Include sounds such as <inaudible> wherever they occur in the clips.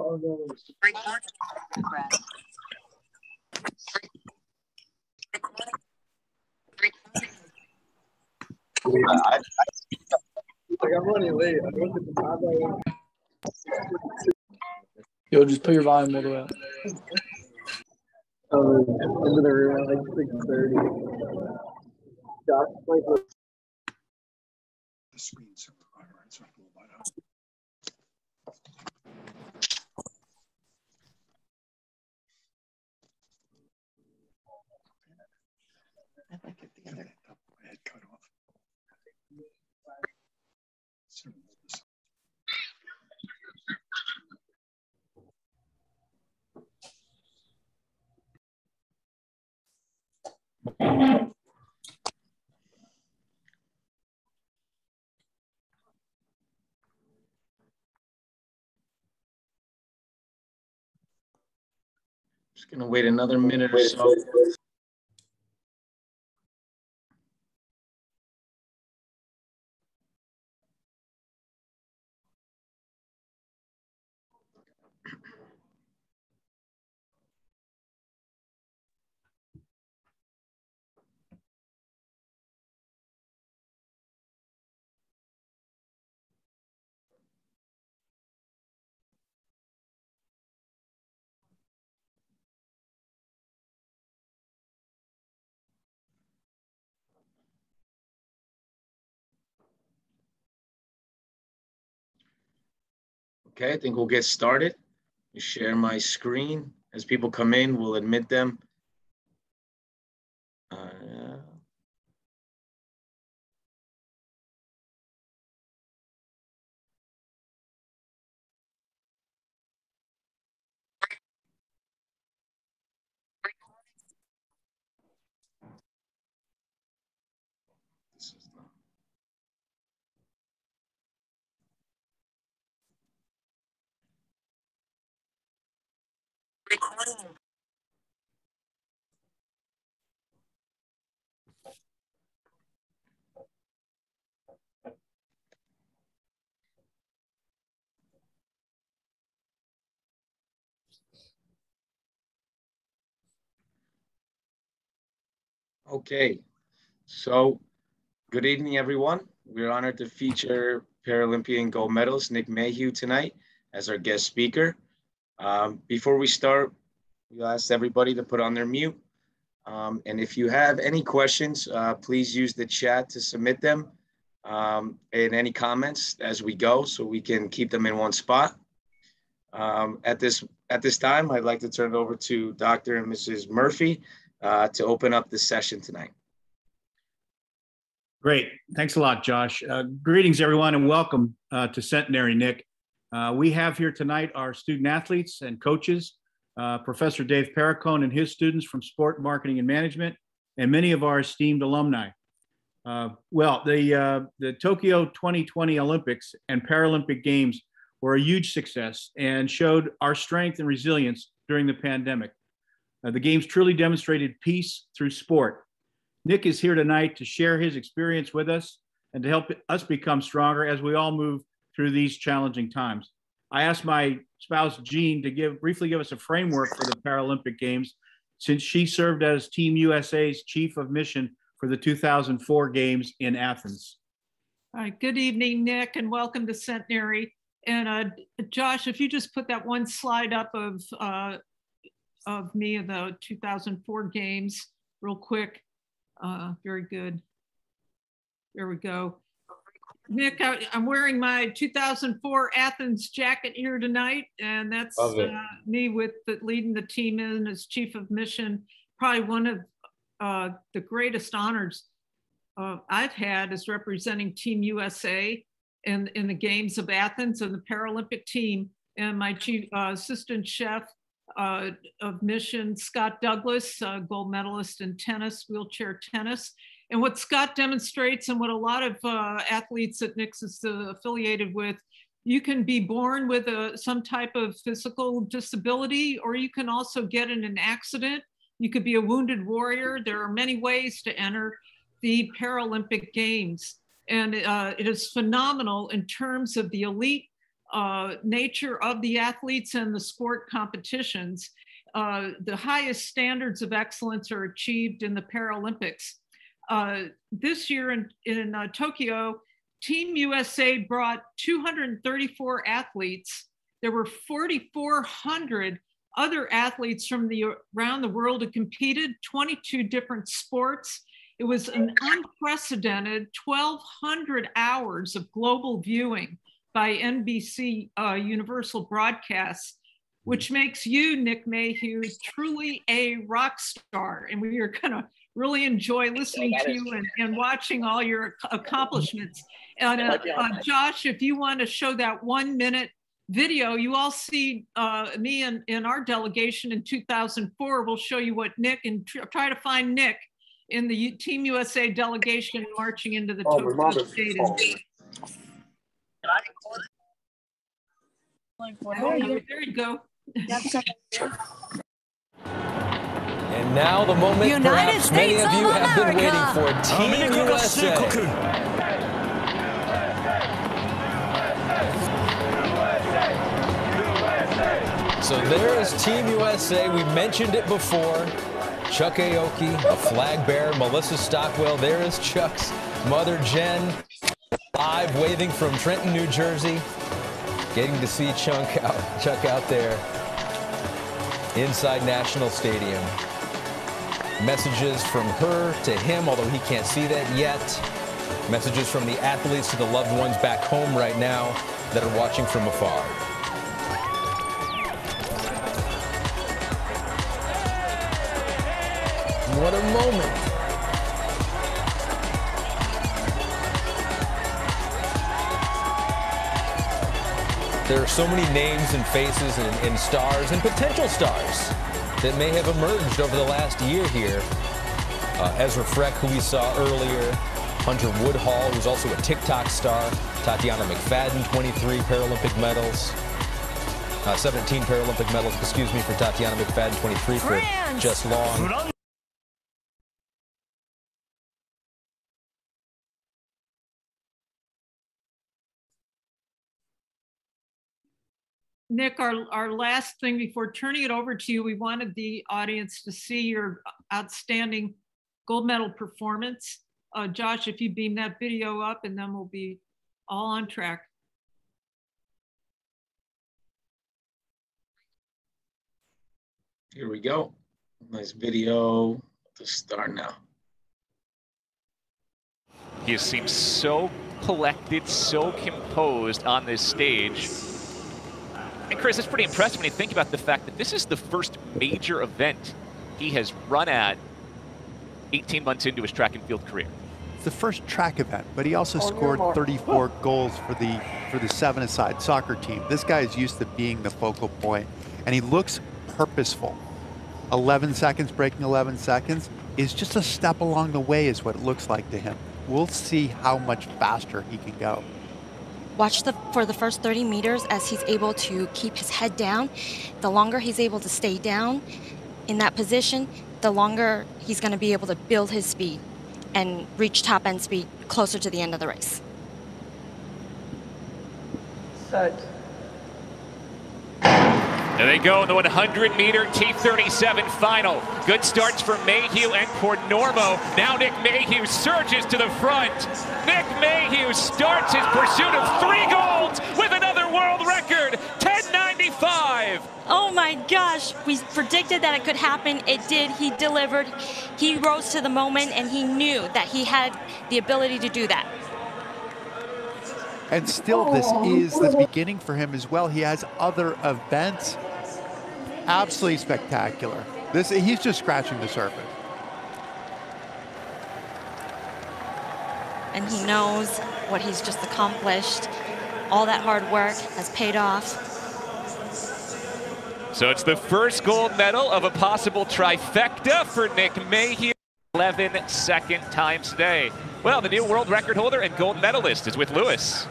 I, like I'm running late. I went to Yo, just put your volume all the way up. Oh, into the room at like six thirty. Josh, like, the screen so all right, so I can light up. I'd like it the other. My head cut off. So, Just gonna wait another minute or so. Okay, I think we'll get started. Share my screen. As people come in, we'll admit them. Uh, this is not- Okay, so good evening, everyone. We're honored to feature Paralympian gold medalist Nick Mayhugh tonight as our guest speaker. Um, before we start, we ask everybody to put on their mute. Um, and if you have any questions, uh, please use the chat to submit them um, and any comments as we go so we can keep them in one spot. Um, at this at this time, I'd like to turn it over to Dr. and Mrs. Murphy uh, to open up the session tonight. Great. Thanks a lot, Josh. Uh, greetings, everyone, and welcome uh, to Centenary Nick. Uh, we have here tonight our student athletes and coaches, uh, Professor Dave Perricone and his students from Sport Marketing and Management, and many of our esteemed alumni. Uh, well, the, uh, the Tokyo 2020 Olympics and Paralympic Games were a huge success and showed our strength and resilience during the pandemic. Uh, the Games truly demonstrated peace through sport. Nick is here tonight to share his experience with us and to help us become stronger as we all move through these challenging times. I asked my spouse, Jean, to give briefly give us a framework for the Paralympic Games since she served as Team USA's chief of mission for the 2004 Games in Athens. All right, good evening, Nick, and welcome to Centenary. And uh, Josh, if you just put that one slide up of, uh, of me of the 2004 games real quick. Uh, very good. There we go. Nick, I, am wearing my 2004 Athens jacket here tonight, and that's uh, me with the, leading the team in as chief of mission. Probably one of uh, the greatest honors uh, I've had is representing Team USA in, in the games of Athens and the Paralympic team. And my chief uh, assistant chef uh, of mission, Scott Douglas, gold medalist in tennis, wheelchair tennis. And what Scott demonstrates and what a lot of uh, athletes at Nix is uh, affiliated with, you can be born with a, some type of physical disability, or you can also get in an accident. You could be a wounded warrior. There are many ways to enter the Paralympic Games. And uh, it is phenomenal in terms of the elite uh, nature of the athletes and the sport competitions, uh, the highest standards of excellence are achieved in the Paralympics. Uh, this year in, in uh, Tokyo, Team USA brought 234 athletes. There were 4,400 other athletes from the around the world who competed, 22 different sports. It was an unprecedented 1,200 hours of global viewing by NBC uh, Universal Broadcasts, which makes you, Nick Mayhugh, truly a rock star. And we are going to really enjoy listening to you and, and watching all your accomplishments. And uh, uh, Josh, if you want to show that one minute video, you all see uh, me and, in our delegation in 2004. We'll show you what Nick and tr try to find Nick in the U Team USA delegation marching into the Oh, Tokyo remember. Stadium. Oh, there you go. <laughs> And now the moment United perhaps many States of you of have been waiting for. Team USA. So there is Team USA. We mentioned it before. Chuck Aoki, a flag bearer, Melissa Stockwell. There is Chuck's mother, Jen, live waving from Trenton, New Jersey. Getting to see Chuck out, Chuck out there inside National Stadium. Messages from her to him, although he can't see that yet. Messages from the athletes to the loved ones back home right now that are watching from afar. What a moment. There are so many names and faces and, and stars and potential stars that may have emerged over the last year here. Uh, Ezra Frech, who we saw earlier, Hunter Woodhall, who's also a TikTok star, Tatiana McFadden, 23 Paralympic medals, uh, 17 Paralympic medals, excuse me, for Tatiana McFadden, 23 for. Jess Long. Nick, our, our last thing before turning it over to you, we wanted the audience to see your outstanding gold medal performance. Uh, Josh, if you beam that video up and then we'll be all on track. Here we go. Nice video to start now. He seems so collected, so composed on this stage. And Chris, it's pretty impressive when you think about the fact that this is the first major event he has run at 18 months into his track and field career. It's the first track event, but he also Oh, scored 34 <laughs> goals for the for the seven-a-side soccer team. This guy is used to being the focal point, and he looks purposeful. 11 seconds, breaking 11 seconds, is just a step along the way, is what it looks like to him. We'll see how much faster he can go. Watch the for the first 30 meters as he's able to keep his head down. The longer he's able to stay down in that position, the longer he's going to be able to build his speed and reach top end speed closer to the end of the race. Set. There they go in the 100 meter T37 final. Good starts for Mayhugh and Purnomo. Now Nick Mayhugh surges to the front. Nick Mayhugh starts his pursuit of three golds with another world record, 1095. Oh my gosh, we predicted that it could happen. It did. He delivered. He rose to the moment and he knew that he had the ability to do that. And still, this oh. is the beginning for him as well. He has other events. Absolutely spectacular. This he's just scratching the surface. And he knows what he's just accomplished. All that hard work has paid off. So it's the first gold medal of a possible trifecta for Nick Mayhugh. 11 second times today. Well, the new world record holder and gold medalist is with Lewis.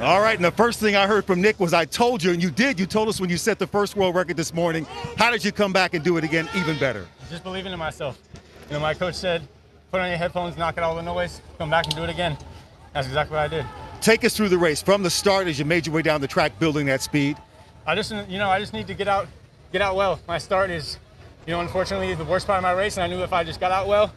All right, and the first thing I heard from Nick was I told you, and you did. You told us when you set the first world record this morning. How did you come back and do it again even better? Just believing in myself. You know, my coach said, put on your headphones, knock out all the noise, come back and do it again. That's exactly what I did. Take us through the race from the start as you made your way down the track, building that speed. I just, you know, I just need to get out, get out well. My start is, you know, unfortunately the worst part of my race, and I knew if I just got out well,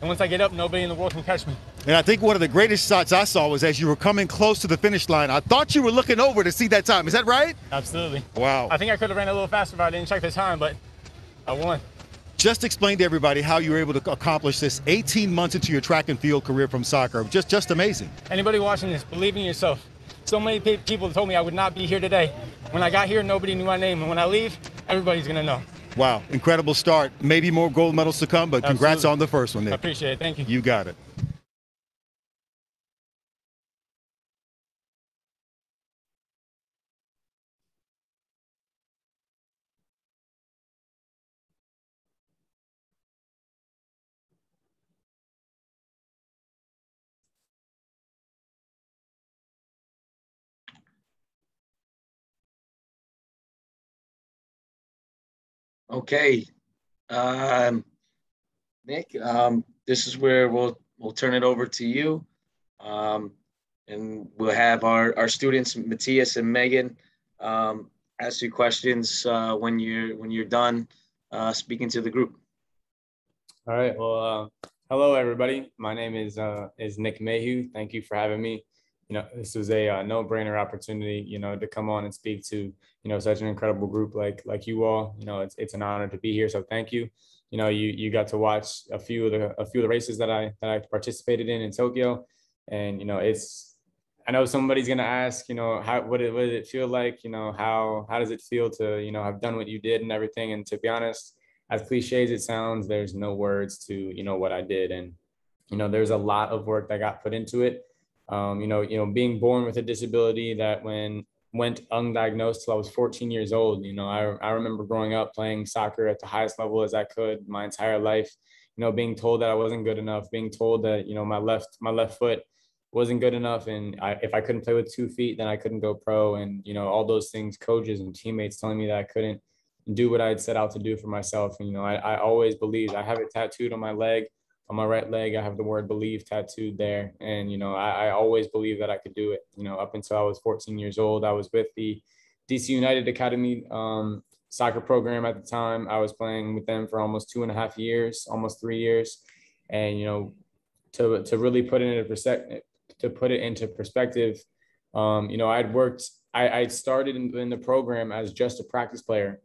and once I get up, nobody in the world can catch me. And I think one of the greatest shots I saw was as you were coming close to the finish line. I thought you were looking over to see that time. Is that right? Absolutely. Wow. I think I could have ran a little faster if I didn't check the time, but I won. Just explain to everybody how you were able to accomplish this 18 months into your track and field career from soccer. Just, just amazing. Anybody watching this, believe in yourself. So many people told me I would not be here today. When I got here, nobody knew my name, and when I leave, everybody's gonna know. Wow, incredible start. Maybe more gold medals to come, but congrats on the first one, Nick. I appreciate it. Thank you. You got it. Okay. Um, Nick, um, this is where we'll we'll turn it over to you. Um, and we'll have our, our students, Matthias and Megan, um, ask you questions uh, when you're when you're done uh, speaking to the group. All right. Well, uh, hello everybody. My name is uh, is Nick Mayhugh. Thank you for having me. You know, this was a uh, no-brainer opportunity. You know, to come on and speak to you know such an incredible group like like you all. You know, it's it's an honor to be here. So thank you. You know, you you got to watch a few of the a few of the races that I that I participated in in Tokyo, and you know it's I know somebody's gonna ask, you know, how what it what did it feel like? You know, how how does it feel to you know have done what you did and everything? And to be honest, as cliche as it sounds, there's no words to you know what I did, and you know there's a lot of work that got put into it. Um, you know, you know, being born with a disability that when went undiagnosed till I was 14 years old. You know, I I remember growing up playing soccer at the highest level as I could my entire life. You know, being told that I wasn't good enough, being told that you know my left my left foot wasn't good enough and I, if i couldn't play with two feet then i couldn't go pro and you know all those things coaches and teammates telling me that i couldn't do what i had set out to do for myself and you know i, I always believed i have it tattooed on my leg on my right leg i have the word believe tattooed there. And you know I, I always believed that i could do it you know up until i was 14 years old. I was with the dc united academy um, soccer program at the time. I was playing with them for almost two and a half years almost three years. And you know to, to really put it into perspective to put it into perspective, um, you know, I'd worked, I, I started in, in, the program as just a practice player.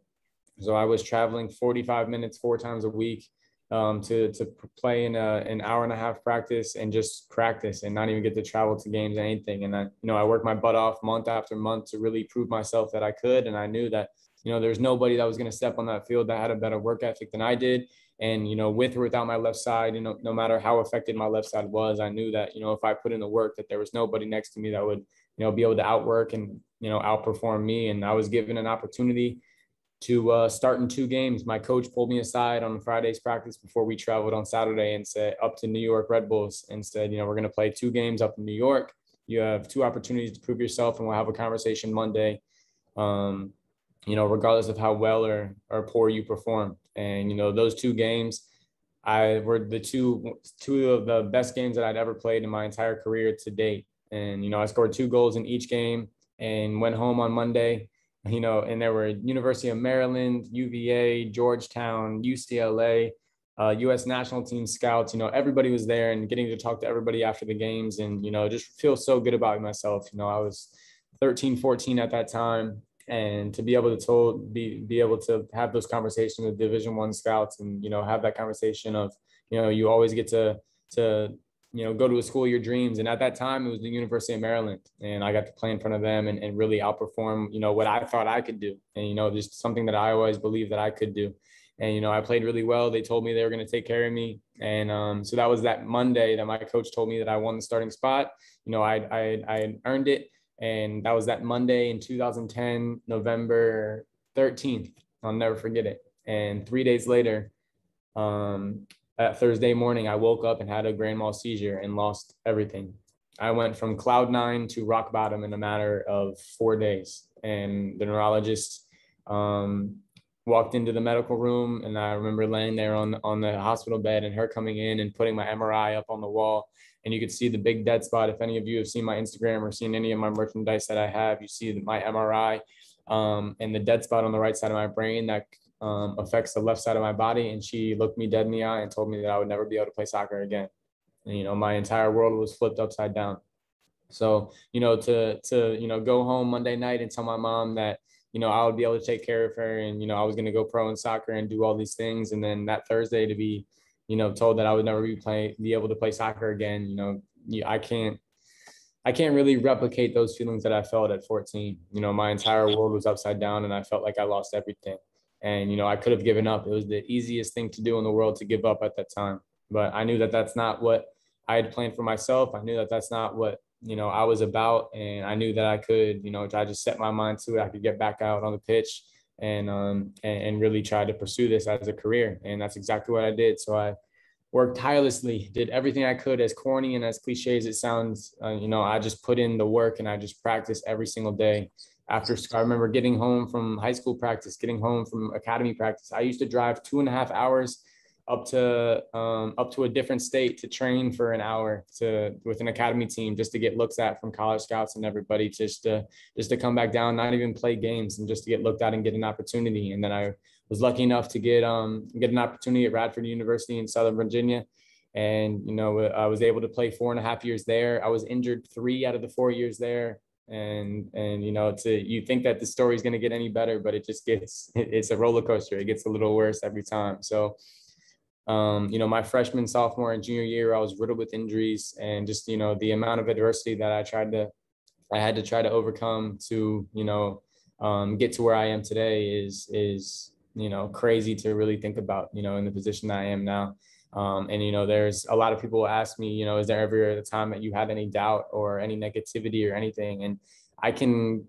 So I was traveling 45 minutes, four times a week um, to, to play in a, an hour and a half practice and just practice and not even get to travel to games or anything. And I, you know, I worked my butt off month after month to really prove myself that I could. And I knew that, you know, there's nobody that was going to step on that field that had a better work ethic than I did. And, you know, with or without my left side, you know, no matter how affected my left side was, I knew that, you know, if I put in the work that there was nobody next to me that would, you know, be able to outwork and, you know, outperform me. And I was given an opportunity to uh, start in two games. My coach pulled me aside on Friday's practice before we traveled on Saturday and said up to New York Red Bulls and said, you know, we're going to play two games up in New York. You have two opportunities to prove yourself and we'll have a conversation Monday. Um, you know, regardless of how well or, or poor you perform. And, you know, those two games, I were the two two of the best games that I'd ever played in my entire career to date. And, you know, I scored two goals in each game and went home on Monday, you know, and there were University of Maryland, UVA, Georgetown, UCLA, uh, U.S. national team scouts, you know, everybody was there and getting to talk to everybody after the games and, you know, just feel so good about myself. You know, I was 13, 14 at that time and to be able to told be be able to have those conversations with division one scouts and you know have that conversation of you know you always get to to you know go to a school your dreams. And at that time it was the university of maryland and i got to play in front of them and, and really outperform you know what i thought i could do. And you know just something that i always believed that i could do. And you know i played really well. They told me they were going to take care of me. And um, so that was that monday that my coach told me that i won the starting spot. You know i i, I earned it. And that was that Monday in 2010, November 13th. I'll never forget it. And three days later, um, that Thursday morning, I woke up and had a grand mal seizure and lost everything. I went from cloud nine to rock bottom in a matter of four days. And the neurologist um, walked into the medical room and I remember laying there on on the hospital bed and her coming in and putting my MRI up on the wall and you could see the big dead spot. If any of you have seen my Instagram or seen any of my merchandise that I have, you see my MRI um, and the dead spot on the right side of my brain that um, affects the left side of my body. And she looked me dead in the eye and told me that I would never be able to play soccer again. And, you know, my entire world was flipped upside down. So, you know, to to you know go home Monday night and tell my mom that you know I would be able to take care of her and you know I was going to go pro in soccer and do all these things, and then that Thursday to be you know told that I would never be play be able to play soccer again. You know, I can't I can't really replicate those feelings that I felt at 14. You know, my entire world was upside down and I felt like I lost everything. And, you know, I could have given up. It was the easiest thing to do in the world to give up at that time. But I knew that that's not what I had planned for myself. I knew that that's not what you know, I was about, and I knew that I could, you know, I just set my mind to it. I could get back out on the pitch and um and, and really try to pursue this as a career, and that's exactly what I did. So I worked tirelessly, did everything I could, as corny and as cliche as it sounds. Uh, you know, I just put in the work and I just practiced every single day. After school, I remember getting home from high school practice, getting home from academy practice, I used to drive two and a half hours up to um, up to a different state to train for an hour to with an academy team just to get looks at from college scouts and everybody just to just to come back down not even play games and just to get looked at and get an opportunity. And then I was lucky enough to get um get an opportunity at Radford University in Southern Virginia. And you know I was able to play four and a half years there. I was injured three out of the four years there and and you know to you think that the story is going to get any better but it just gets it's a roller coaster it gets a little worse every time so um, you know, my freshman, sophomore, and junior year, I was riddled with injuries, and just you know the amount of adversity that I tried to, I had to try to overcome to you know um, get to where I am today is is you know crazy to really think about. You know, in the position that I am now. Um, and you know, there's a lot of people ask me, you know, is there ever a time that you had any doubt or any negativity or anything? And I can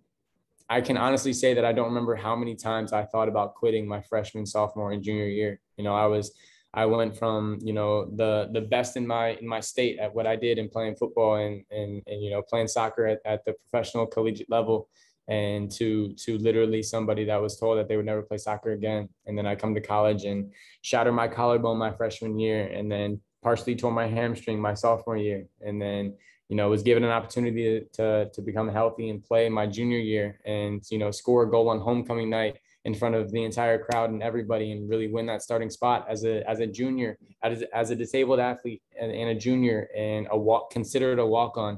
I can honestly say that I don't remember how many times I thought about quitting my freshman, sophomore, and junior year. You know, I was I went from you know the the best in my in my state at what I did in playing football and and, and you know playing soccer at, at the professional collegiate level and to to literally somebody that was told that they would never play soccer again. And then I come to college and shatter my collarbone my freshman year and then partially tore my hamstring my sophomore year. And then you know was given an opportunity to to become healthy and play my junior year and you know score a goal on homecoming night in front of the entire crowd and everybody and really win that starting spot as a as a junior as, as a disabled athlete and, and a junior and a walk considered a walk on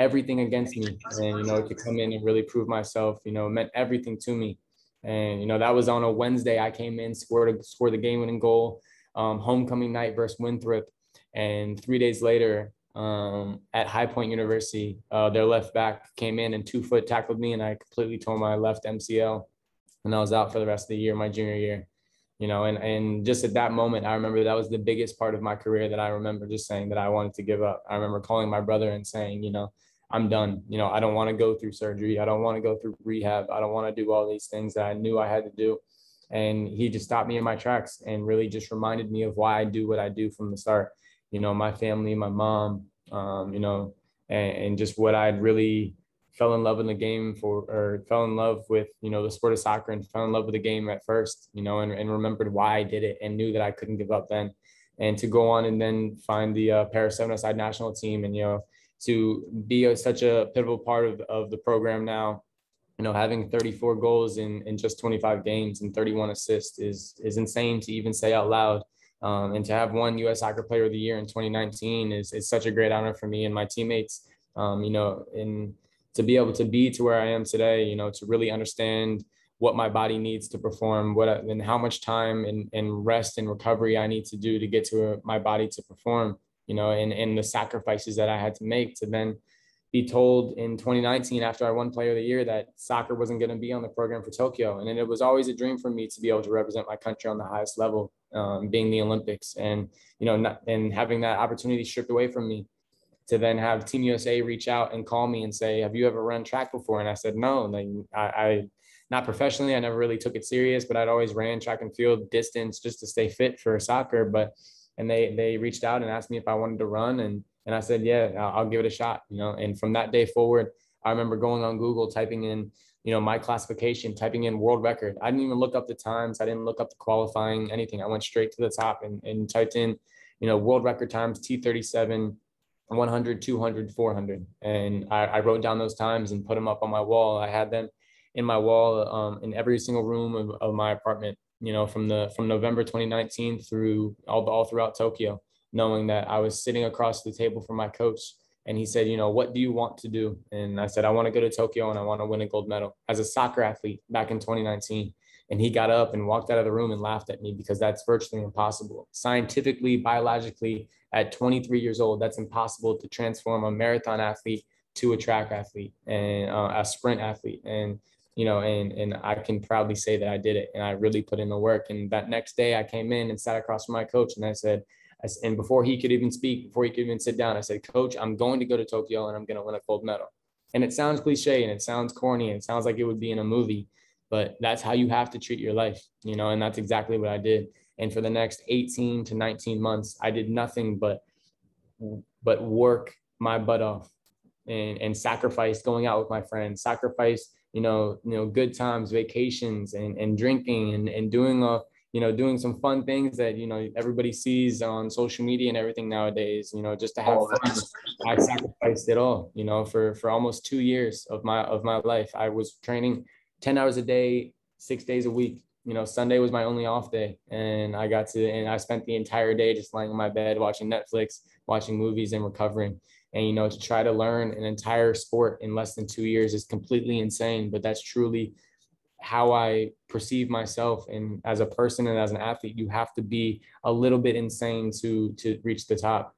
everything against me and you know to come in and really prove myself you know meant everything to me and you know that was on a Wednesday I came in scored a, scored the game winning goal um, homecoming night versus Winthrop and three days later um, at High Point University uh, their left back came in and two foot tackled me and I completely tore my left MCL and I was out for the rest of the year, my junior year. You know, and and just at that moment, I remember that was the biggest part of my career that I remember just saying that I wanted to give up. I remember calling my brother and saying, you know, I'm done. You know, I don't want to go through surgery. I don't want to go through rehab. I don't want to do all these things that I knew I had to do. And he just stopped me in my tracks and really just reminded me of why I do what I do from the start. You know, my family, my mom, um, you know, and, and just what I'd really fell in love in the game for or fell in love with you know the sport of soccer and fell in love with the game at first you know and, and remembered why i did it and knew that i couldn't give up then and to go on and then find the uh, para 7 side national team and you know to be a, such a pivotal part of, of the program now. You know having 34 goals in, in just 25 games and 31 assists is is insane to even say out loud. Um, and to have one us soccer player of the year in 2019 is, is such a great honor for me and my teammates. Um, you know and to be able to be to where I am today, you know, to really understand what my body needs to perform, what I, and how much time and, and rest and recovery I need to do to get to my body to perform, you know, and, and the sacrifices that I had to make to then be told in 2019 after I won player of the year that soccer wasn't going to be on the program for Tokyo. And it was always a dream for me to be able to represent my country on the highest level, um, being the Olympics and, you know, not, and having that opportunity stripped away from me to then have Team USA reach out and call me and say, "Have you ever run track before?" And I said, "No." And I, I, not professionally, I never really took it serious, but I'd always ran track and field distance just to stay fit for soccer. But and they they reached out and asked me if I wanted to run, and and I said, "Yeah, I'll, give it a shot." You know, and from that day forward, I remember going on Google, typing in you know, my classification, typing in world record. I didn't even look up the times. I didn't look up the qualifying, anything. I went straight to the top and, and typed in, you know, world record times T37, 100, 200, 400. And I, I wrote down those times and put them up on my wall. I had them in my wall um, in every single room of, of my apartment, you know, from the from November 2019 through all, all throughout Tokyo, knowing that I was sitting across the table from my coach and he said, you know, what do you want to do? And I said, I want to go to Tokyo and I want to win a gold medal as a soccer athlete back in 2019. And he got up and walked out of the room and laughed at me because that's virtually impossible. Scientifically, biologically, at 23 years old, that's impossible to transform a marathon athlete to a track athlete and uh, a sprint athlete. And you know, and and I can proudly say that I did it, and I really put in the work. And that next day, I came in and sat across from my coach, and I said, and before he could even speak, before he could even sit down, I said, Coach, I'm going to go to Tokyo and I'm going to win a gold medal. And it sounds cliche and it sounds corny and it sounds like it would be in a movie, but that's how you have to treat your life, you know, and that's exactly what I did. And for the next 18 to 19 months, I did nothing but but work my butt off and, and sacrifice going out with my friends, sacrifice, you know, you know, good times, vacations and, and drinking and, and doing a, you know, doing some fun things that, you know, everybody sees on social media and everything nowadays, you know, just to have oh, fun. I sacrificed it all, you know, for, for almost two years of my, of my life. I was training 10 hours a day, six days a week. You know, Sunday was my only off day. And I got to, and I spent the entire day just lying in my bed, watching Netflix, watching movies and recovering. And, you know, to try to learn an entire sport in less than two years is completely insane, but that's truly how I perceive myself and as a person and as an athlete, you have to be a little bit insane to to reach the top.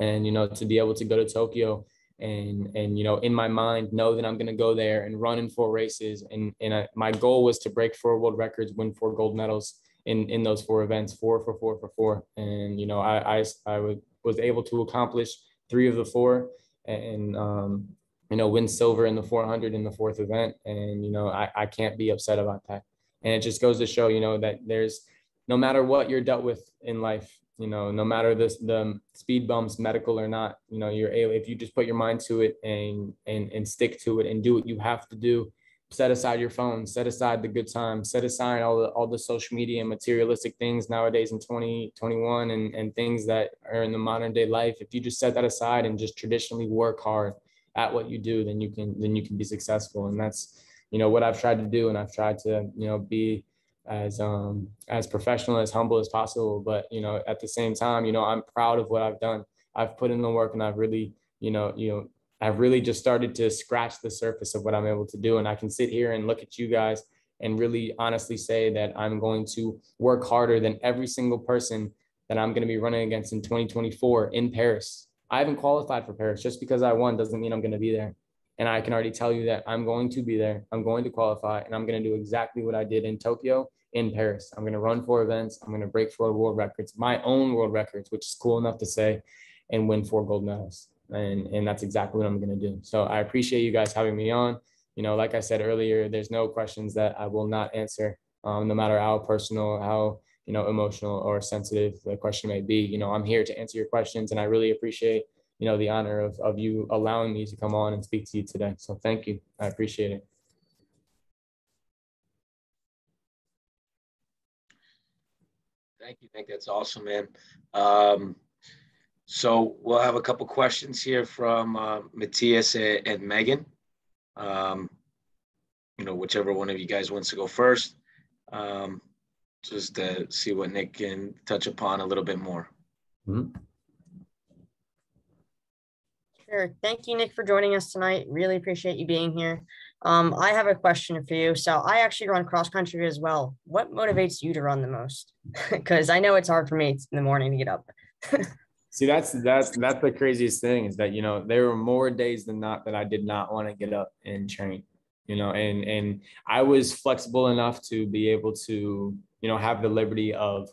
And you know, to be able to go to Tokyo and and you know, in my mind, know that I'm going to go there and run in four races. And and I, my goal was to break four world records, win four gold medals in in those four events, four for four for four. And you know, I I I was able to accomplish three of the four. And um, you know, win silver in the 400 in the fourth event. And, you know, I, I can't be upset about that. And it just goes to show, you know, that there's no matter what you're dealt with in life, you know, no matter this, the speed bumps, medical or not, you know, you're able, if you just put your mind to it and, and, and stick to it and do what you have to do, set aside your phone, set aside the good time, set aside all the, all the social media and materialistic things nowadays in 2021 and, and things that are in the modern day life. If you just set that aside and just traditionally work hard, at what you do, then you can then you can be successful. And that's you know what I've tried to do, and I've tried to you know be as um as professional as humble as possible. But you know at the same time, you know I'm proud of what I've done. I've put in the work, and I've really you know you know I've really just started to scratch the surface of what I'm able to do. And I can sit here and look at you guys and really honestly say that I'm going to work harder than every single person that I'm going to be running against in 2024 in Paris. I haven't qualified for Paris. Just because I won doesn't mean I'm going to be there. And I can already tell you that I'm going to be there. I'm going to qualify and I'm going to do exactly what I did in Tokyo in Paris. I'm going to run four events. I'm going to break four world records, my own world records, which is cool enough to say, and win four gold medals. And, and that's exactly what I'm going to do. So I appreciate you guys having me on. You know, like I said earlier, there's no questions that I will not answer, um, no matter how personal, how you know, emotional or sensitive the question may be. You know, I'm here to answer your questions and I really appreciate, you know, the honor of, of you allowing me to come on and speak to you today. So thank you. I appreciate it. Thank you. I think that's awesome, man. Um, so we'll have a couple questions here from uh, Matthias and, and Megan. Um, you know, whichever one of you guys wants to go first. Um, just to see what Nick can touch upon a little bit more. Mm-hmm. Sure. Thank you, Nick, for joining us tonight. Really appreciate you being here. Um, I have a question for you. So I actually run cross country as well. What motivates you to run the most? <laughs> Because I know it's hard for me in the morning to get up. <laughs> See, that's that's that's the craziest thing is that you know there were more days than not that I did not want to get up and train. You know, and and I was flexible enough to be able to you know, have the liberty of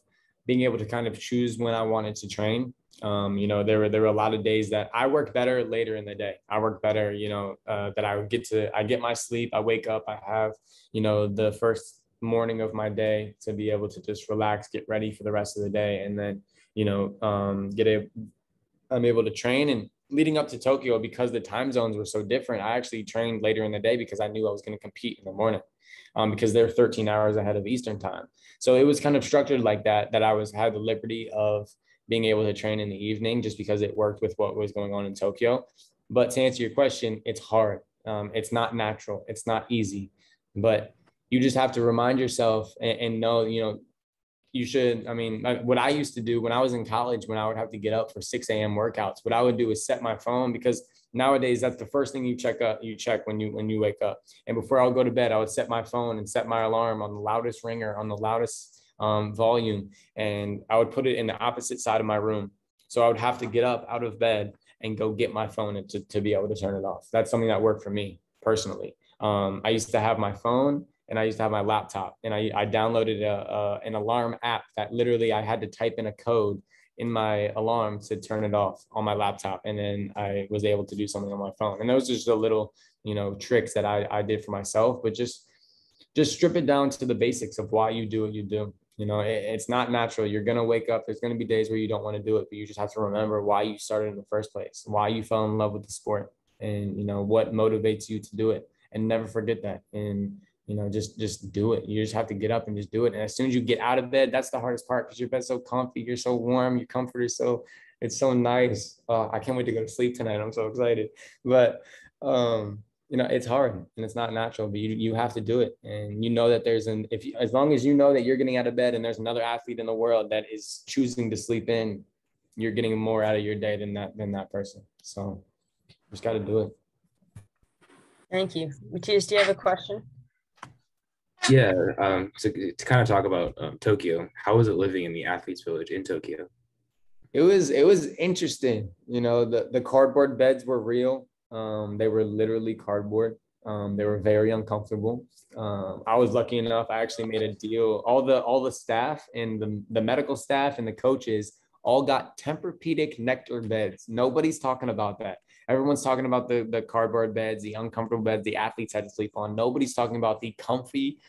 being able to kind of choose when I wanted to train. Um, you know, there were there were a lot of days that I work better later in the day. I work better, you know, uh, that I would get to I get my sleep, I wake up, I have, you know, the first morning of my day to be able to just relax, get ready for the rest of the day, and then, you know, um, get a I'm able to train and leading up to Tokyo, because the time zones were so different, I actually trained later in the day because I knew I was going to compete in the morning. Um, because they're 13 hours ahead of Eastern time. So it was kind of structured like that, that I was had the liberty of being able to train in the evening just because it worked with what was going on in Tokyo. But to answer your question, it's hard. Um, it's not natural. It's not easy, but you just have to remind yourself and, and know, you know, you should, I mean, what I used to do when I was in college, when I would have to get up for 6 a.m. workouts, what I would do is set my phone because nowadays that's the first thing you check up, you check when you, when you wake up. And before I would go to bed, I would set my phone and set my alarm on the loudest ringer, on the loudest um, volume, and I would put it in the opposite side of my room. So I would have to get up out of bed and go get my phone to, to be able to turn it off. That's something that worked for me personally. Um, I used to have my phone and I used to have my laptop and I, I downloaded a, a, an alarm app that literally I had to type in a code in my alarm to turn it off on my laptop. And then I was able to do something on my phone. And those are just a little, you know, tricks that I, I did for myself, but just, just strip it down to the basics of why you do what you do. You know, it, it's not natural. You're going to wake up. There's going to be days where you don't want to do it, but you just have to remember why you started in the first place, why you fell in love with the sport and, you know, what motivates you to do it and never forget that. And, you know, just, just do it. You just have to get up and just do it. And as soon as you get out of bed, that's the hardest part because your bed's so comfy. You're so warm. Your comfort is so, it's so nice. Uh, I can't wait to go to sleep tonight. I'm so excited. But, um, you know it's hard and it's not natural but you, you have to do it and you know that there's an if you, as long as you know that you're getting out of bed and there's another athlete in the world that is choosing to sleep in you're getting more out of your day than that than that person so just got to do it thank you Matthias, do you have a question yeah um to, to kind of talk about um, tokyo how was it living in the athletes village in tokyo it was it was interesting you know the the cardboard beds were real um, they were literally cardboard. Um, they were very uncomfortable. Um, I was lucky enough. I actually made a deal. All the all the staff and the, the medical staff and the coaches all got Tempur-Pedic Nectar beds. Nobody's talking about that. Everyone's talking about the the cardboard beds, the uncomfortable beds the athletes had to sleep on. Nobody's talking about the comfy,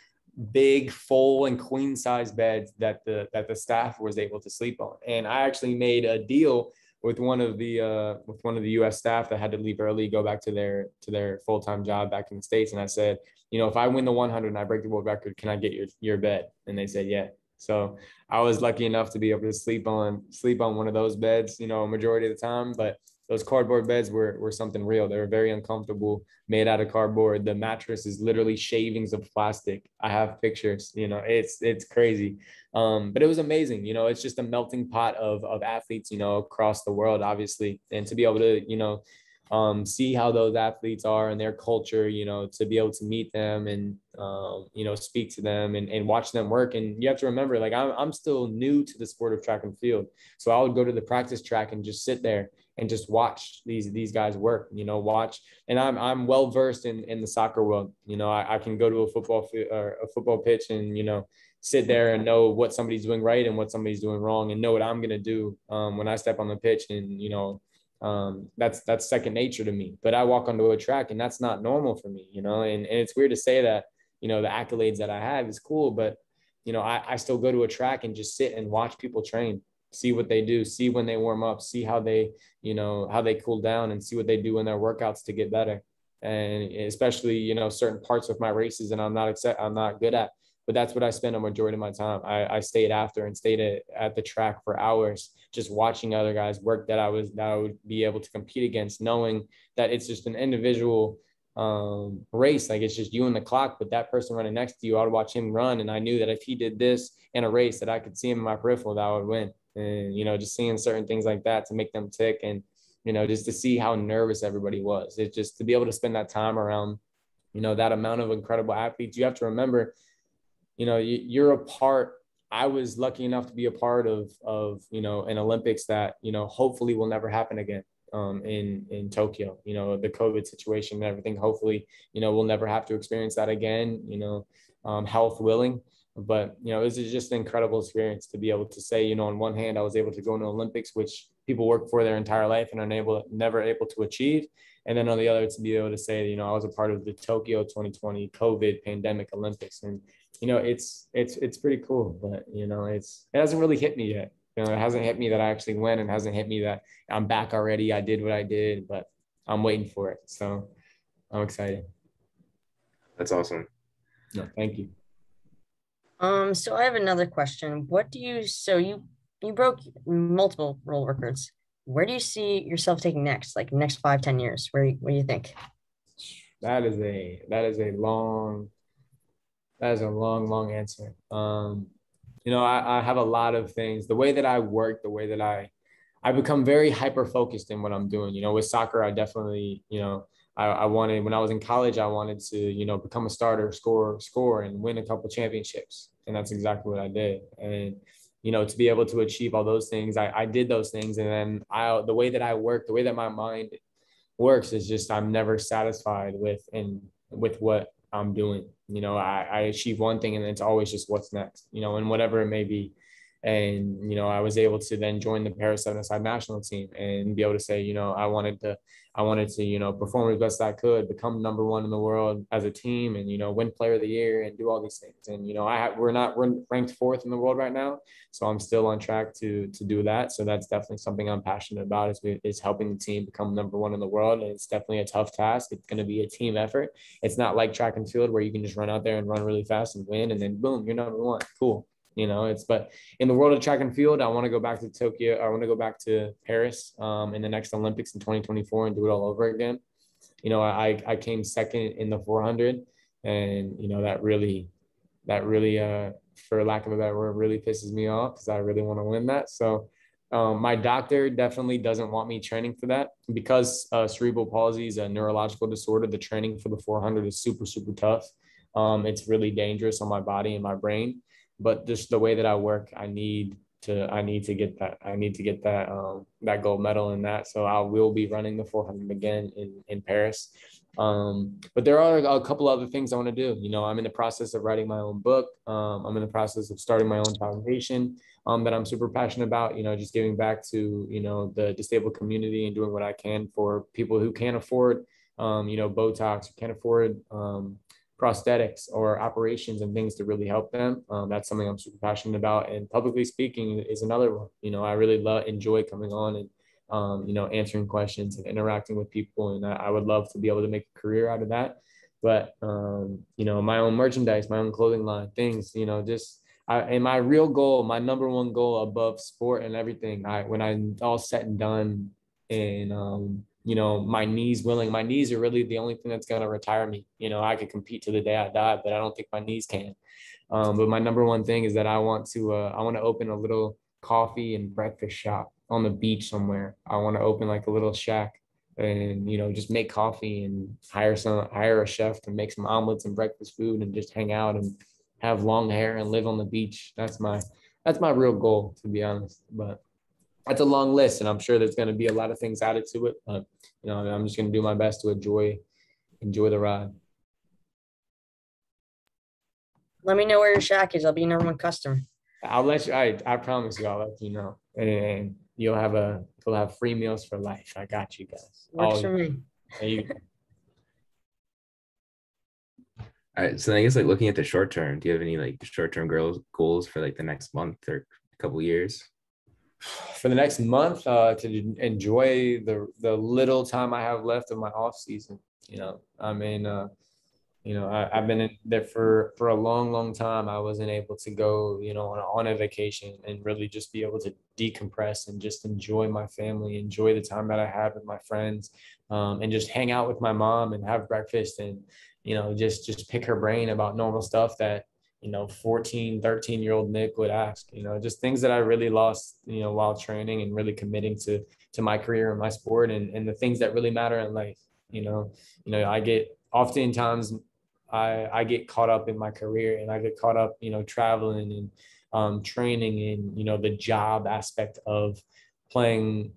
big, full, and queen size beds that the that the staff was able to sleep on. And I actually made a deal with one of the uh, with one of the U.S. staff that had to leave early, go back to their to their full time job back in the states, and I said, you know, if I win the 100 and I break the world record, can I get your your bed? And they said, yeah. So I was lucky enough to be able to sleep on sleep on one of those beds, you know, a majority of the time. But those cardboard beds were, were something real. They were very uncomfortable, made out of cardboard. The mattress is literally shavings of plastic. I have pictures, you know, it's it's crazy. Um, but it was amazing. You know, it's just a melting pot of of athletes, you know, across the world, obviously. And to be able to, you know, um, see how those athletes are and their culture, you know, to be able to meet them and, um, you know, speak to them and, and watch them work. And you have to remember, like, I'm, I'm still new to the sport of track and field. So I would go to the practice track and just sit there and just watch these these guys work you know watch. And i'm i'm well versed in in the soccer world you know i, I can go to a football or a football pitch and you know sit there and know what somebody's doing right and what somebody's doing wrong and know what i'm going to do um, when i step on the pitch and you know um, that's that's second nature to me. But i walk onto a track and that's not normal for me you know and, and it's weird to say that you know the accolades that i have is cool but you know I, I still go to a track and just sit and watch people train see what they do, see when they warm up, see how they, you know, how they cool down and see what they do in their workouts to get better. And especially, you know, certain parts of my races and I'm not accept, I'm not good at, but that's what I spend a majority of my time. I, I stayed after and stayed at, at the track for hours, just watching other guys work that I was, that I would be able to compete against, knowing that it's just an individual um, race. Like it's just you and the clock, but that person running next to you, I would watch him run. And I knew that if he did this in a race that I could see him in my peripheral, that I would win and you know just seeing certain things like that to make them tick and you know just to see how nervous everybody was it's just to be able to spend that time around you know that amount of incredible athletes you have to remember you know you're a part i was lucky enough to be a part of of you know an olympics that you know hopefully will never happen again um, in in Tokyo. You know the COVID situation and everything. Hopefully, you know we'll never have to experience that again. You know, um, health willing. But you know, this is just an incredible experience to be able to say, you know, on one hand, I was able to go into Olympics, which people work for their entire life and are able, never able to achieve. And then on the other, to be able to say, you know, I was a part of the Tokyo 2020 COVID pandemic Olympics, and you know, it's it's it's pretty cool. But you know, it's it hasn't really hit me yet. You know, it hasn't hit me that I actually went and hasn't hit me that I'm back already. I did what I did, but I'm waiting for it. So I'm excited. That's awesome. No, thank you. Um, so I have another question. What do you so you you broke multiple world records. Where do you see yourself taking next? Like next five, ten years? Where what do you think? That is a that is a long that is a long, long answer. Um, you know, I, I have a lot of things. The way that I work, the way that I I become very hyper focused in what I'm doing. You know, with soccer, I definitely, you know, I, I, wanted when I was in college, I wanted to, you know, become a starter, score, score, and win a couple championships. And that's exactly what I did. And you know, to be able to achieve all those things, I, I did those things. And then I the way that I work, the way that my mind works is just I'm never satisfied with and with what I'm doing. You know, I, I achieve one thing and it's always just what's next, you know, and whatever it may be and you know i was able to then join the paris seven side national team and be able to say you know i wanted to i wanted to you know perform as best i could become number one in the world as a team and you know win player of the year and do all these things. And you know i we're not we're ranked fourth in the world right now so i'm still on track to to do that. So that's definitely something i'm passionate about is, is helping the team become number one in the world. And it's definitely a tough task. It's going to be a team effort. It's not like track and field where you can just run out there and run really fast and win and then boom you're number one. Cool you know it's but in the world of track and field i want to go back to tokyo i want to go back to paris um, in the next olympics in 2024 and do it all over again you know i i came second in the 400 and you know that really that really uh for lack of a better word really pisses me off because i really want to win that so um, my doctor definitely doesn't want me training for that because uh, cerebral palsy is a neurological disorder. The training for the 400 is super, super tough. Um, it's really dangerous on my body and my brain but just the way that I work, I need to I need to get that I need to get that um, that gold medal in that. So I will be running the 400 again in in Paris. Um, but there are a couple other things I want to do. You know, I'm in the process of writing my own book. Um, I'm in the process of starting my own foundation um, that I'm super passionate about. You know, just giving back to you know the disabled community and doing what I can for people who can't afford um, you know Botox, can't afford um, prosthetics or operations and things to really help them. Um, that's something I'm super passionate about. And publicly speaking is another one. You know, I really love enjoy coming on and um, you know answering questions and interacting with people. And I, I, would love to be able to make a career out of that. But um, you know, my own merchandise, my own clothing line, things. You know, just. I, and my real goal, my number one goal above sport and everything, I when I'm all set and done, and um, you know, my knees willing. My knees are really the only thing that's going to retire me. You know, I could compete to the day I die, but I don't think my knees can. Um, but my number one thing is that I want to, uh, I want to open a little coffee and breakfast shop on the beach somewhere. I want to open like a little shack and, you know, just make coffee and hire some, hire a chef to make some omelets and breakfast food and just hang out and have long hair and live on the beach. That's my, that's my real goal, to be honest. But that's a long list, and I'm sure there's going to be a lot of things added to it. But you know, I'm just going to do my best to enjoy enjoy the ride. Let me know where your shack is. I'll be number one customer. I'll let you. I I promise you, I'll let you know, and you'll have a you'll have free meals for life. I got you guys. Works for me. You, All right. So I guess like looking at the short term, do you have any like short term goals goals for like the next month or a couple years? <sighs> for the next month uh, to enjoy the the little time I have left of my off season. You know, I mean, uh, you know, I, have been there for for a long, long time. I wasn't able to go, you know, on a, on a vacation and really just be able to decompress and just enjoy my family, enjoy the time that I had with my friends, um, and just hang out with my mom and have breakfast and you know just just pick her brain about normal stuff that you know 14 13 year old nick would ask you know just things that i really lost you know while training and really committing to to my career and my sport and, and the things that really matter in life you know. You know i get oftentimes i i get caught up in my career and i get caught up you know traveling and um, training and you know the job aspect of playing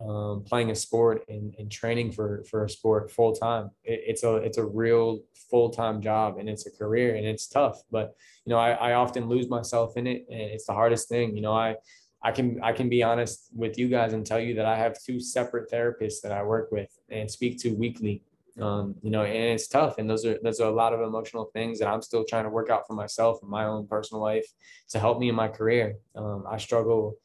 um, playing a sport and, and training for for a sport full time. It, it's a it's a real full time job and it's a career and it's tough. But you know, I, I often lose myself in it, and it's the hardest thing. You know, I I can I can be honest with you guys and tell you that I have two separate therapists that I work with and speak to weekly. Um, you know, and it's tough, and those are those are a lot of emotional things that I'm still trying to work out for myself in my own personal life to help me in my career. Um, I struggle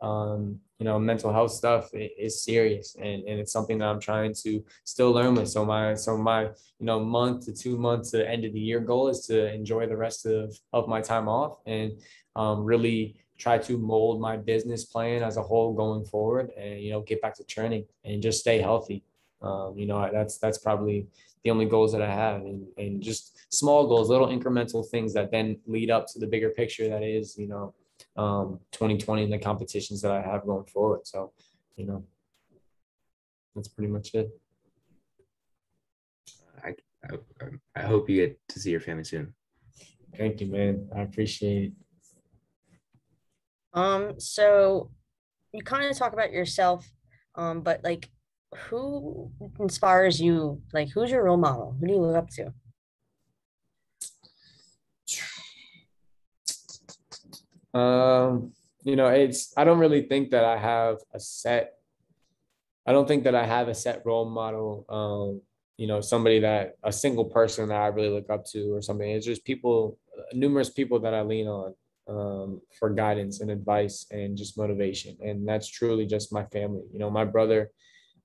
um, you know, mental health stuff is serious and, and it's something that I'm trying to still learn with. So my, so my, you know, month to two months to end of the year goal is to enjoy the rest of, of my time off and um, really try to mold my business plan as a whole going forward and, you know, get back to training and just stay healthy. Um, you know, that's, that's probably the only goals that I have and, and just small goals, little incremental things that then lead up to the bigger picture that is, you know, um, 2020 and the competitions that I have going forward. So, you know, that's pretty much it. I, I, I hope you get to see your family soon. Thank you, man. I appreciate it. Um, so you kind of talk about yourself, um, but like who inspires you? Like who's your role model? Who do you look up to? Um, you know, it's I don't really think that I have a set. I don't think that I have a set role model. Um, you know, somebody that a single person that I really look up to or something. It's just people, numerous people that I lean on um, for guidance and advice and just motivation. And that's truly just my family. You know, my brother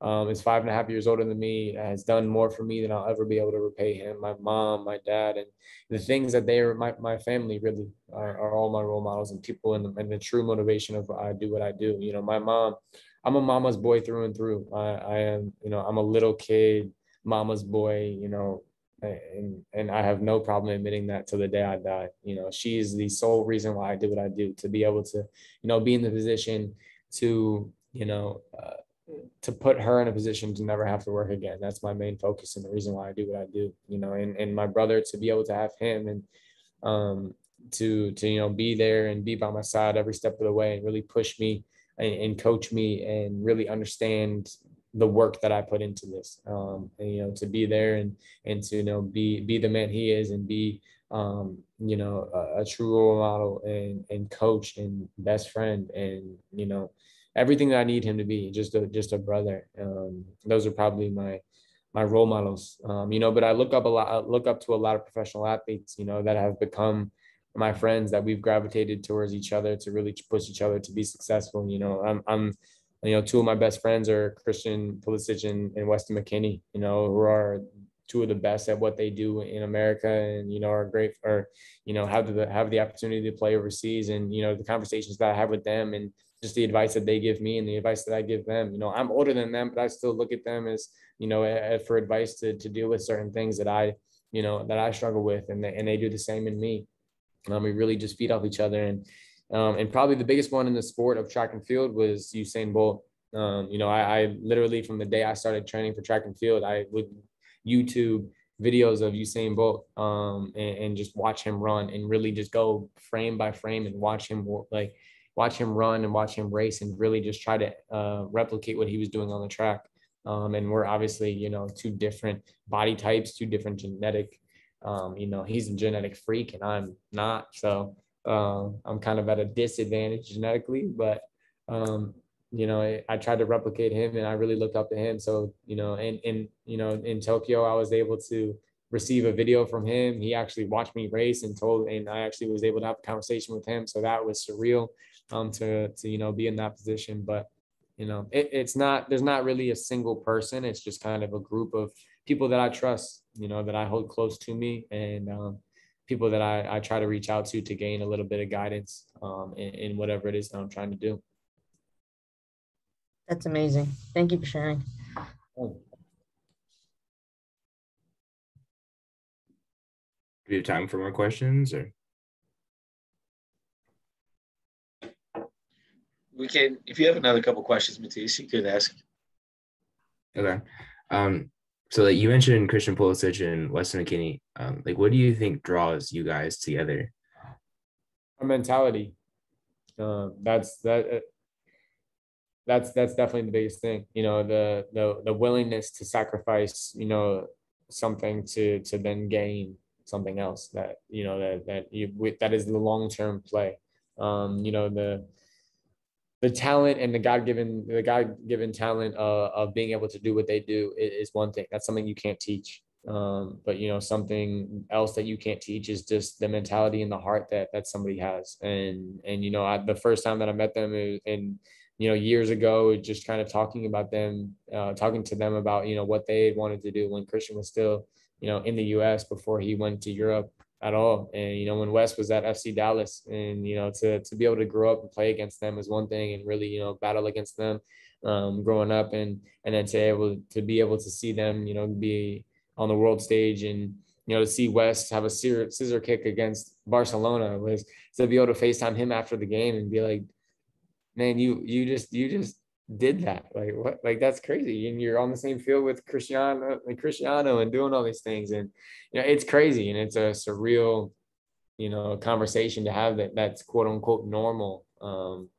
um, is five and a half years older than me, has done more for me than I'll ever be able to repay him. My mom, my dad, and the things that they are, my, my family really are, are all my role models and people and the, and the true motivation of I do what I do. You know, my mom, I'm a mama's boy through and through. I, I am, you know, I'm a little kid, mama's boy, you know, and and I have no problem admitting that to the day I die. You know, she's the sole reason why I do what I do to be able to, you know, be in the position to, you know, uh, to put her in a position to never have to work again. That's my main focus and the reason why I do what I do. You know, and and my brother to be able to have him and um to to you know be there and be by my side every step of the way and really push me and, and coach me and really understand the work that I put into this. Um, and, you know, to be there and and to you know be be the man he is and be um, you know a, a true role model and and coach and best friend and you know everything that I need him to be, just a just a brother. Um, those are probably my my role models. Um, you know, but I look up a lot, I look up to a lot of professional athletes, you know, that have become my friends that we've gravitated towards each other to really push each other to be successful. You know, I'm I'm you know, two of my best friends are Christian Pulisic and, and Weston McKennie, you know, who are two of the best at what they do in America and, you know, are great or, you know, have the, have the opportunity to play overseas and, you know, the conversations that I have with them and just the advice that they give me and the advice that I give them, you know, I'm older than them, but I still look at them as, you know, for advice to, to deal with certain things that I, you know, that I struggle with and they, and they do the same in me. Um, we really just feed off each other and, um, and probably the biggest one in the sport of track and field was Usain Bolt. Um, you know, I, I, literally from the day I started training for track and field, I would YouTube videos of Usain Bolt um, and, and, just watch him run and really just go frame by frame and watch him like watch him run and watch him race and really just try to uh, replicate what he was doing on the track. Um, and we're obviously, you know, two different body types, two different genetic. Um, you know, he's a genetic freak and I'm not. So um, I'm kind of at a disadvantage genetically, but um, you know, I, I, tried to replicate him and I really looked up to him. So, you know, in, in, you know, in Tokyo, I was able to receive a video from him. He actually watched me race and told, and I actually was able to have a conversation with him. So that was surreal um, to, to, you know, be in that position. But, you know, it, it's not, there's not really a single person. It's just kind of a group of people that I trust, you know, that I hold close to me. And, um, people that I, I try to reach out to to gain a little bit of guidance um, in, in whatever it is that I'm trying to do. That's amazing. Thank you for sharing. Do we have time for more questions or? We can, if you have another couple questions, Matisse, you could ask. Okay. Um, so like you mentioned Christian Pulisic and Weston McKennie. Um, like what do you think draws you guys together? Our mentality. Uh, that's that. Uh, that's that's definitely the biggest thing. You know, the the the willingness to sacrifice. You know, something to to then gain something else. That you know that that you that is the long term play. Um, you know the the talent and the God-given the God-given talent uh, of being able to do what they do is, one thing. That's something you can't teach. Um, but you know, something else that you can't teach is just the mentality and the heart that that somebody has. And and you know, I, the first time that I met them and you know years ago, just kind of talking about them, uh, talking to them about you know what they wanted to do when Christian was still you know in the U.S. before he went to Europe at all. And you know, when Wes was at FC Dallas, and you know, to to be able to grow up and play against them is one thing, and really you know battle against them um, growing up, and and then to able to be able to see them, you know, be on the world stage and you know to see Wes have a scissor kick against Barcelona was to be able to FaceTime him after the game and be like, man, you you just you just did that. Like what like that's crazy. And you're on the same field with Cristiano and Cristiano and doing all these things. And you know, it's crazy and it's a surreal, you know, conversation to have that that's quote unquote normal um,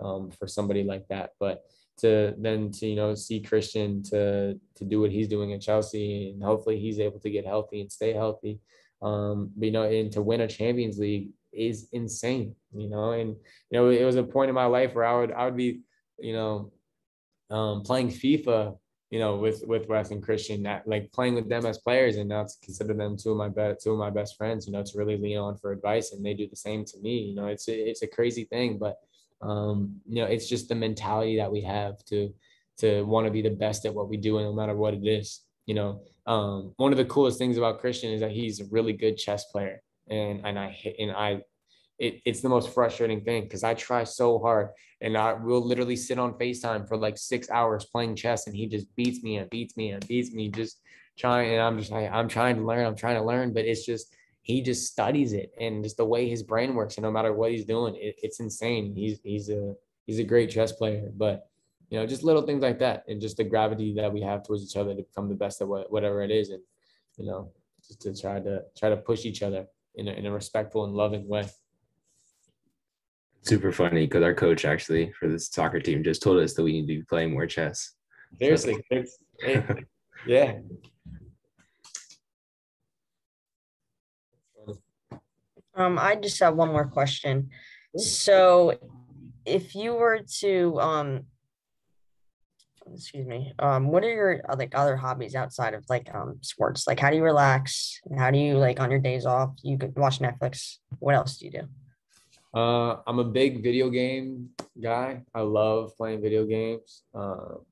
um, for somebody like that. But to then to you know see Christian to to do what he's doing at Chelsea and hopefully he's able to get healthy and stay healthy. Um, but, you know, and to win a Champions League is insane, you know. And you know, it was a point in my life where I would I would be, you know, um, playing FIFA, you know, with with Wes and Christian, that, like playing with them as players, and now to consider them two of my best two of my best friends, you know, to really lean on for advice, and they do the same to me. You know, it's it's a crazy thing, but um, you know, it's just the mentality that we have to to want to be the best at what we do, and no matter what it is. You know, um, one of the coolest things about Christian is that he's a really good chess player, and and I and I, it, it's the most frustrating thing because I try so hard, and I will literally sit on Facetime for like six hours playing chess, and he just beats me and beats me and beats me, just trying, and I'm just like I'm trying to learn, I'm trying to learn, but it's just he just studies it and just the way his brain works and no matter what he's doing it, it's insane. He's he's a he's a great chess player but you know just little things like that and just the gravity that we have towards each other to become the best at what, whatever it is and you know just to try to try to push each other in a, in a respectful and loving way super funny because our coach actually for this soccer team just told us that we need to be playing more chess seriously it's, it, <laughs> yeah Um, I just have one more question. So, if you were to, um, excuse me, um, what are your uh, like other hobbies outside of like um sports? Like, how do you relax? How do you like on your days off? You could watch Netflix. What else do you do? Uh, I'm a big video game guy. I love playing video games. Uh,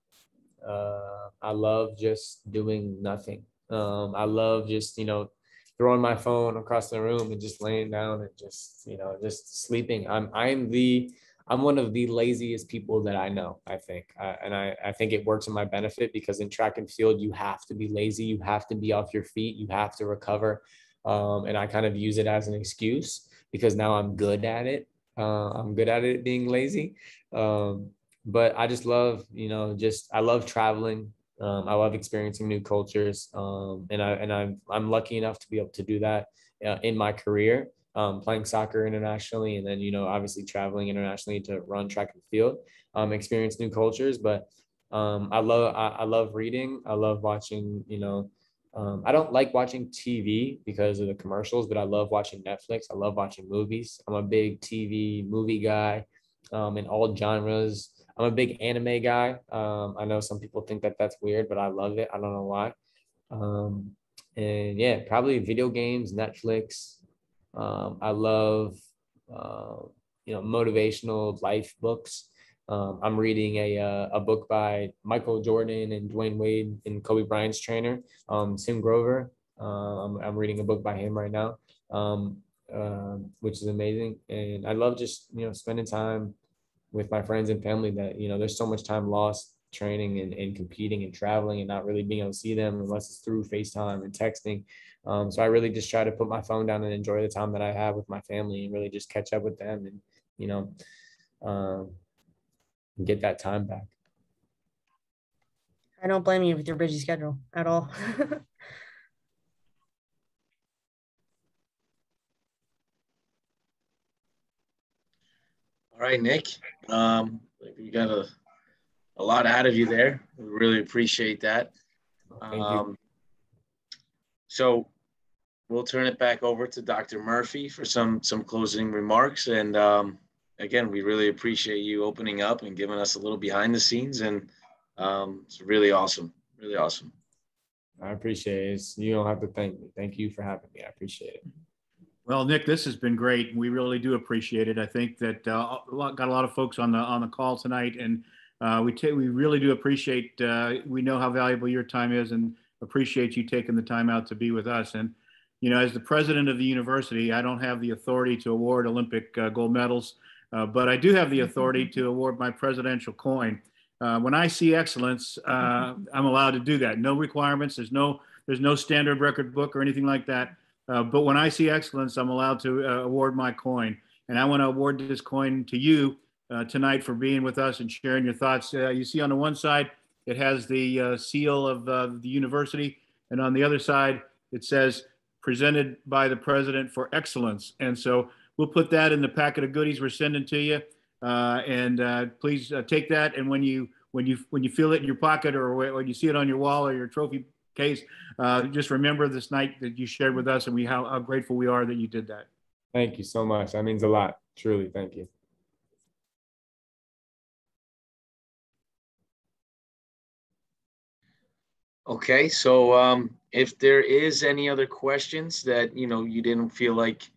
uh, I love just doing nothing. Um, I love just you know throwing my phone across the room and just laying down and just you know just sleeping i'm i'm the i'm one of the laziest people that i know i think uh, and i i think it works in my benefit because in track and field you have to be lazy you have to be off your feet you have to recover um, and i kind of use it as an excuse because now i'm good at it uh, i'm good at it being lazy um, but i just love you know just i love traveling um, I love experiencing new cultures, um, and I and I'm I'm lucky enough to be able to do that uh, in my career, um, playing soccer internationally, and then you know obviously traveling internationally to run track and field, um, experience new cultures. But um, I love I, I, love reading. I love watching. You know, um, I don't like watching TV because of the commercials, but I love watching Netflix. I love watching movies. I'm a big TV movie guy, in all genres. I'm a big anime guy. Um, I know some people think that that's weird, but I love it. I don't know why. Um, and yeah, probably video games, Netflix. Um, I love, uh, you know, motivational life books. Um, I'm reading a, uh, a book by Michael Jordan and Dwyane Wade and Kobe Bryant's trainer, um, Tim Grover. Uh, I'm, reading a book by him right now, um, uh, which is amazing. And I love just, you know, spending time with my friends and family that you know there's so much time lost training and, and competing and traveling and not really being able to see them unless it's through FaceTime and texting. Um, so I really just try to put my phone down and enjoy the time that I have with my family and really just catch up with them and you know um, get that time back. I don't blame you with your busy schedule at all. <laughs> All right, Nick. Um, you got a, a lot out of you there. We really appreciate that. Thank you. Um, so we'll turn it back over to Dr. Murphy for some some closing remarks. And um, again, we really appreciate you opening up and giving us a little behind the scenes. And um, it's really awesome. Really awesome. I appreciate it. It's, you don't have to thank me. Thank you for having me. I appreciate it. Well, Nick, this has been great. We really do appreciate it. I think that uh, a lot, got a lot of folks on the on the call tonight, and uh, we ta- we really do appreciate. Uh, we know how valuable your time is, and appreciate you taking the time out to be with us. And you know, as the president of the university, I don't have the authority to award Olympic uh, gold medals, uh, but I do have the authority to award my presidential coin. Uh, when I see excellence, uh, I'm allowed to do that. No requirements. There's no there's no standard record book or anything like that. Uh, but when I see excellence, I'm allowed to uh, award my coin. And I want to award this coin to you uh, tonight for being with us and sharing your thoughts. Uh, you see on the one side, it has the uh, seal of uh, the university. And on the other side, it says presented by the president for excellence. And so we'll put that in the packet of goodies we're sending to you. and please take that. And when you when you when you feel it in your pocket or when you see it on your wall or your trophy case. Uh, just remember this night that you shared with us and we how, how grateful we are that you did that. Thank you so much. That means a lot. Truly, thank you. Okay, so um, if there is any other questions that you know you didn't feel like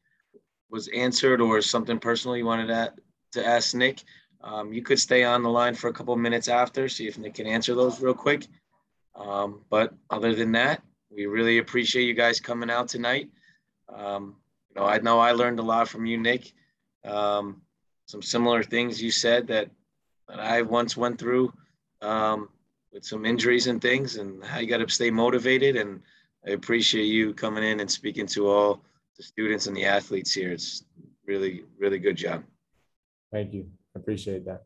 was answered or something personal you wanted to, to ask Nick, um, you could stay on the line for a couple minutes after, see if Nick can answer those real quick. Um, but other than that, we really appreciate you guys coming out tonight. Um, you know, I know I learned a lot from you, Nick. Um, some similar things you said that, that I once went through um, with some injuries and things, and how you got to stay motivated. And I appreciate you coming in and speaking to all the students and the athletes here. It's really, really good job. Thank you. I appreciate that.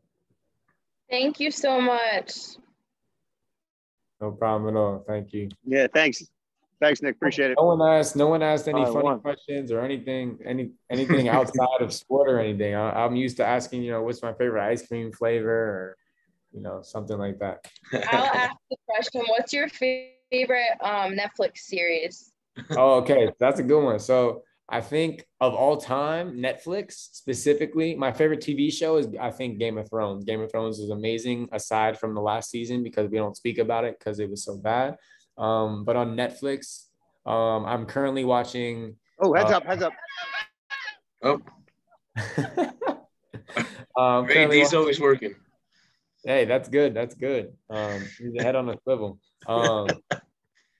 Thank you so much. No problem at all. Thank you. Yeah, thanks. Thanks, Nick. Appreciate it. No one asked. No one asked any Uh, funny one. questions or anything. Any anything outside of sport or anything. I, I'm used to asking. You know, what's my favorite ice cream flavor or, you know, something like that. I'll ask the question. What's your favorite um, Netflix series? Oh, okay. That's a good one. So I think of all time, Netflix specifically, my favorite TV show is I think Game of Thrones. Game of Thrones is amazing, aside from the last season because we don't speak about it because it was so bad. Um, but on Netflix, um, I'm currently watching. Oh, heads uh, up, heads up. Oh, <laughs> um, Great, currently he's watching- always working. Hey, that's good. That's good. Um, he's a head on a swivel. Um,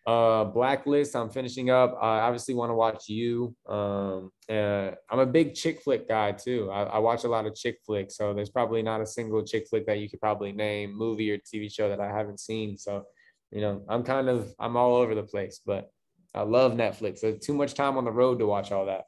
uh, Blacklist. I'm finishing up. I obviously want to watch you. Um, uh, I'm a big chick flick guy too. I, I watch a lot of chick flicks, so there's probably not a single chick flick that you could probably name, movie or TV show that I haven't seen. So, you know, I'm kind of I'm all over the place, but I love Netflix. There's too much time on the road to watch all that.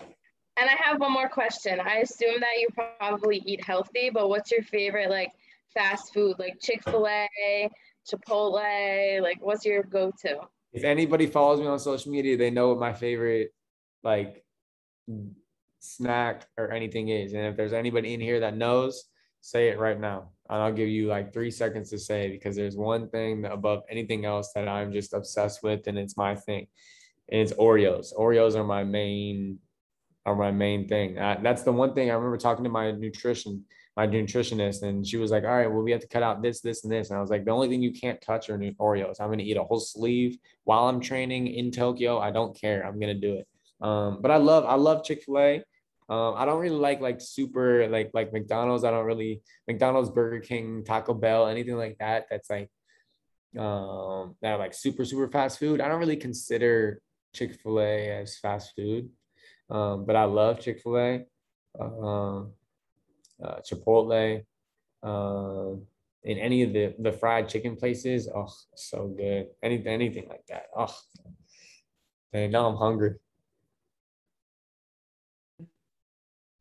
And I have one more question. I assume that you probably eat healthy, but what's your favorite like fast food, like Chick Fil A, Chipotle? Like, what's your go-to? if anybody follows me on social media, they know what my favorite like snack or anything is. And if there's anybody in here that knows, say it right now. And I'll give you like three seconds to say it because there's one thing above anything else that I'm just obsessed with, and it's my thing. And it's Oreos. Oreos are my main are my main thing. Uh, that's the one thing I remember talking to my nutrition, my nutritionist, and she was like, "All right, well, we have to cut out this, this, and this." And I was like, "The only thing you can't touch are new Oreos. I'm gonna eat a whole sleeve while I'm training in Tokyo. I don't care. I'm gonna do it." Um, but I love, I love Chick Fil A. Um, I don't really like like super like like McDonald's. I don't really McDonald's, Burger King, Taco Bell, anything like that. That's like um that like super super fast food. I don't really consider Chick Fil A as fast food. Um, but I love Chick Fil A, um, uh, Chipotle, um, in any of the the fried chicken places. Oh, so good. Anything anything like that. Oh, and now I'm hungry.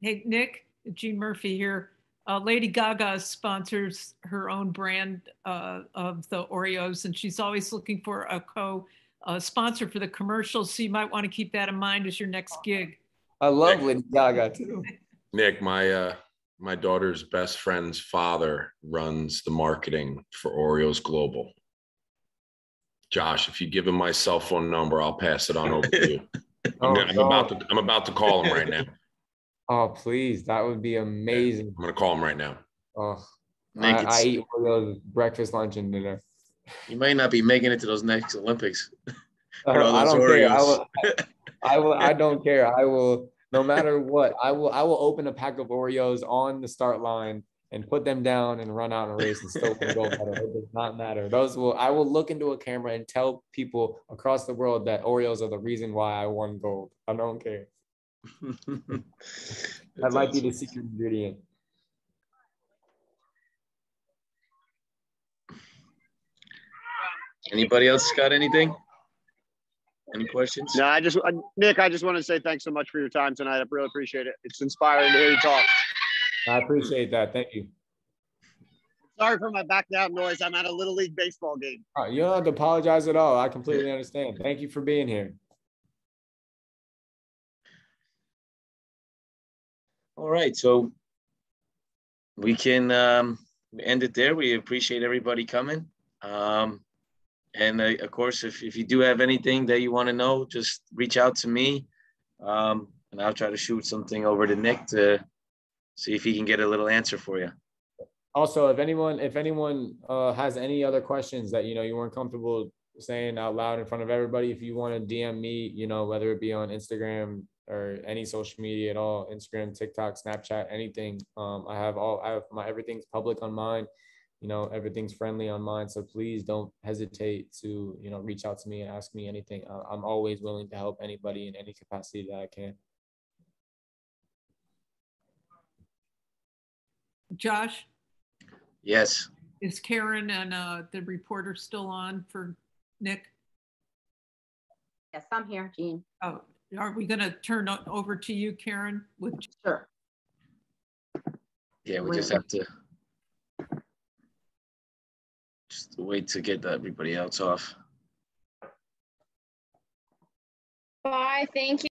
Hey, Nick, Gene Murphy here. Uh, Lady Gaga sponsors her own brand uh, of the Oreos, and she's always looking for a co uh, sponsor for the commercials. So you might want to keep that in mind as your next gig. I love Lady Gaga too. Nick, my uh my daughter's best friend's father runs the marketing for Oreos Global. Josh, if you give him my cell phone number, I'll pass it on over to you. <laughs> I'm, Oh, I'm about to I'm about to call him right now. <laughs> Oh, please, that would be amazing. I'm gonna call him right now. Oh, I, I eat Oreos breakfast, lunch, and dinner. You might not be making it to those next Olympics. Uh, I don't care. I Oreos. will, I will. I don't care. I will. No matter what, I will. I will open a pack of Oreos on the start line and put them down and run out and race and still win gold medal. It does not matter. Those will. I will look into a camera and tell people across the world that Oreos are the reason why I won gold. I don't care. <laughs> That might be the secret ingredient. Anybody else got anything? Any questions? No, I just, I- Nick, I just want to say thanks so much for your time tonight. I really appreciate it. It's inspiring to hear you talk. I appreciate that. Thank you. Sorry for my background noise. I'm at a little league baseball game. Uh, You don't have to apologize at all. I completely understand. Thank you for being here. All right, so we can um, end it there. We appreciate everybody coming. Um, and uh, of course, if, if you do have anything that you want to know, just reach out to me. Um, and I'll try to shoot something over to Nick to see if he can get a little answer for you. Also, if anyone, if anyone uh, has any other questions that you know you weren't comfortable saying out loud in front of everybody, if you want to DM me, you know whether it be on Instagram or any social media at all, Instagram, TikTok, Snapchat, anything. Um, I have all, I have my everything's public on mine. You know everything's friendly on mine, so please don't hesitate to you know reach out to me and ask me anything. Uh, I'm always willing to help anybody in any capacity that I can. Josh, Yes. is Karen and uh, the reporter still on for Nick? Yes, I'm here, Jean. Oh, are we going to turn over to you, Karen? With Sure. Yeah, we just have to just wait to get everybody else off. Bye. Thank you.